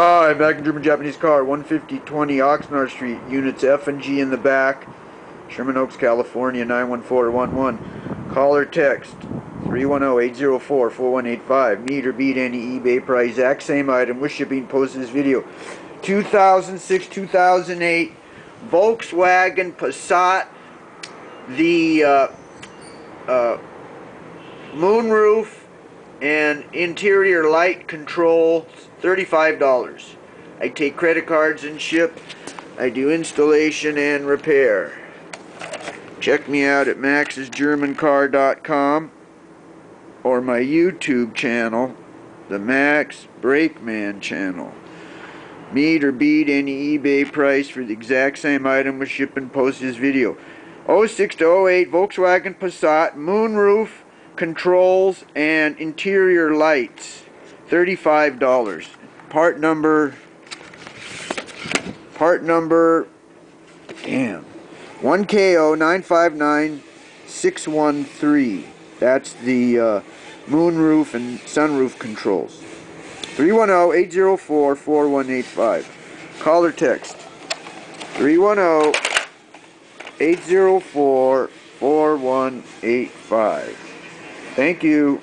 Hi, back in German Japanese car, 15020 Oxnard Street, units F and G in the back, Sherman Oaks, California, 91411. Call or text 310-804-4185. Meet or beat any eBay price, exact same item with shipping. Post this video. 2006-2008 Volkswagen Passat. The uh, uh, moonroof and interior light control $35 I take credit cards and ship. I do installation and repair. Check me out at maxsgermancar.com or my YouTube channel the Max Breakman channel. Meet or beat any eBay price for the exact same item with ship and post this video. 06 to 08 Volkswagen Passat moonroof controls and interior lights $35 part number part number damn. 1K0959613 that's the uh, moonroof and sunroof controls. 310-804-4185 call or text. 310-804-4185 Thank you.